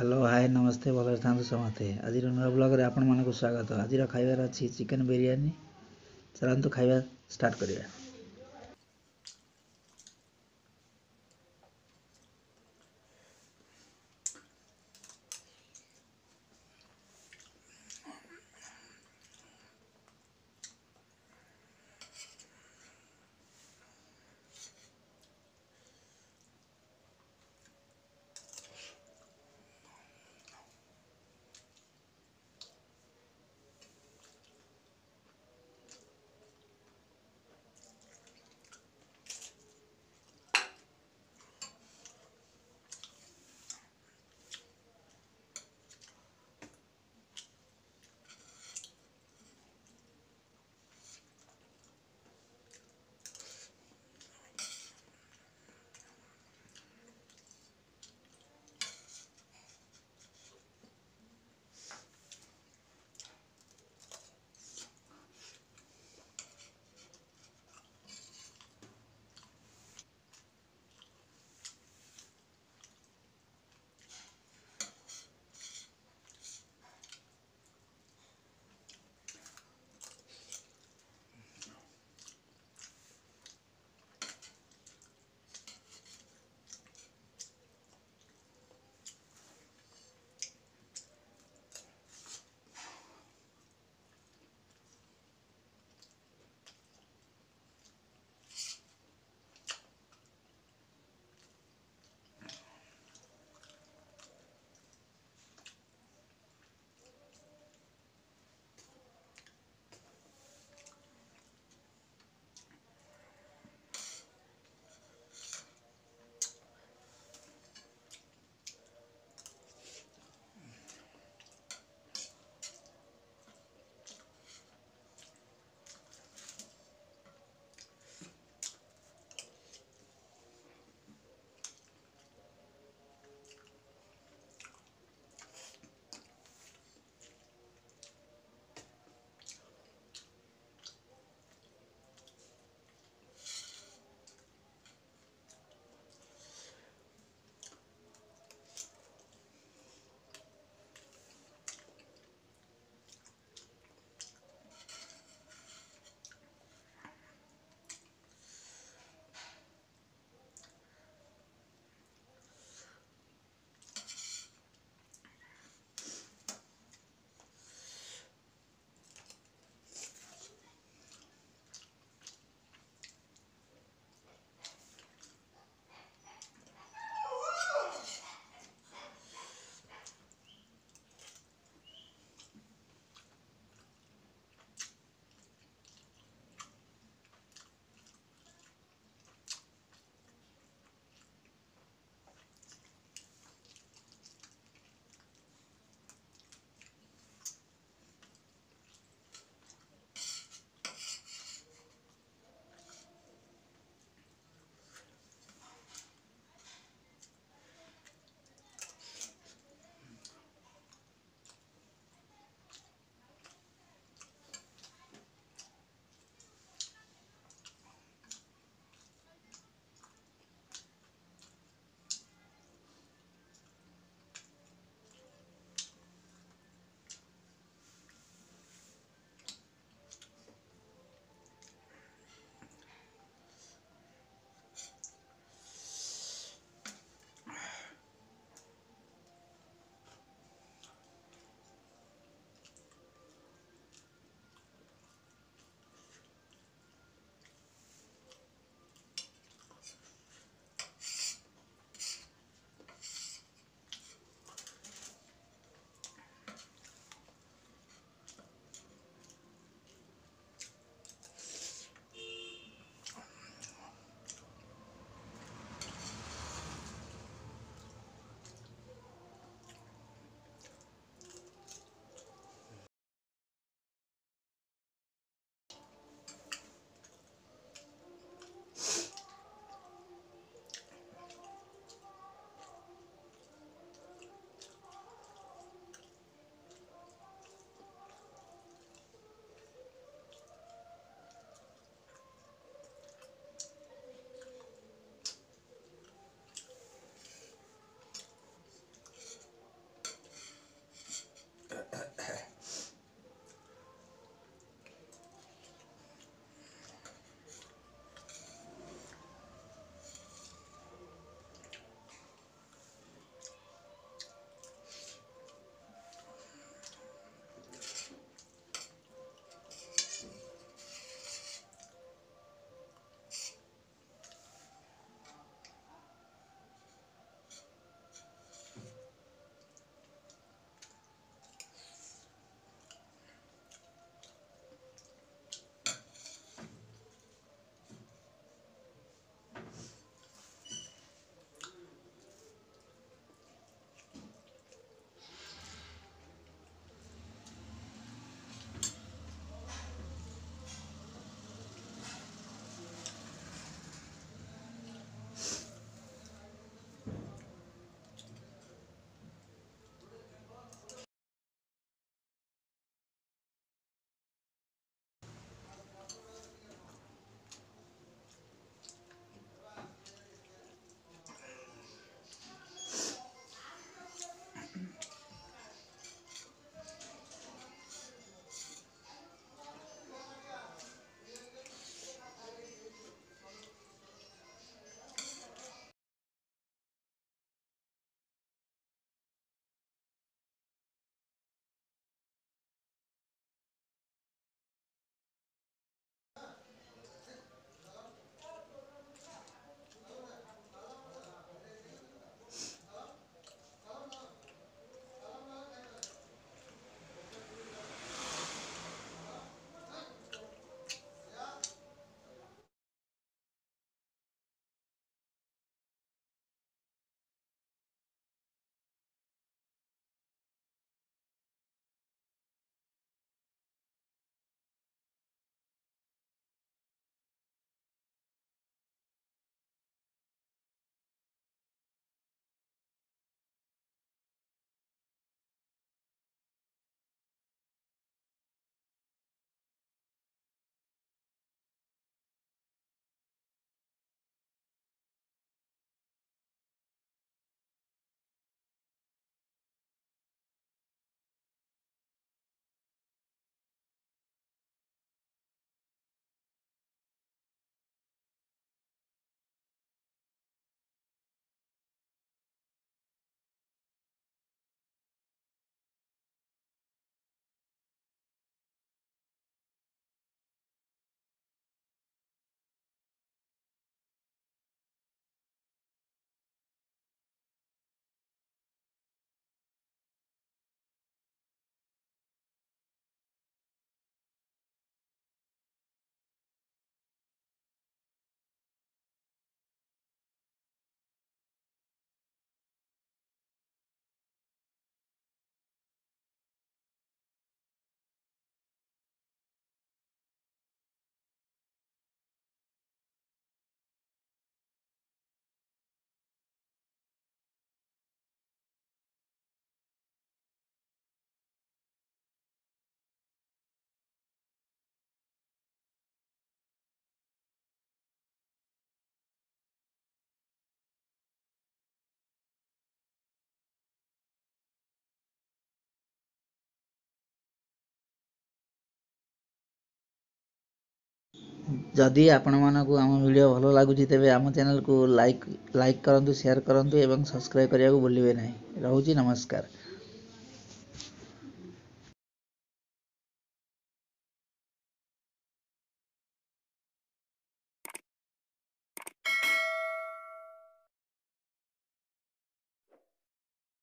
hello hi ନମସ୍ତେ ଭଲରେ ଥାଆନ୍ତୁ ସମସ୍ତେ ଆଜିର ନୂଆ ବ୍ଲଗ୍ରେ ଆପଣମାନଙ୍କୁ ସ୍ୱାଗତ ଆଜିର ଖାଇବାର ଅଛି ଚିକେନ୍ ବିରିୟାନୀ ଚାଲନ୍ତୁ ଖାଇବା ଷ୍ଟାର୍ଟ କରିବା ଯଦି ଆପଣମାନଙ୍କୁ ଆମ ଭିଡ଼ିଓ ଭଲ ଲାଗୁଛି ତେବେ ଆମ ଚ୍ୟାନେଲ୍କୁ ଲାଇକ୍ ଲାଇକ୍ କରନ୍ତୁ ସେୟାର୍ କରନ୍ତୁ ଏବଂ ସବସ୍କ୍ରାଇବ୍ କରିବାକୁ ଭୁଲିବେ ନାହିଁ ରହୁଛି ନମସ୍କାର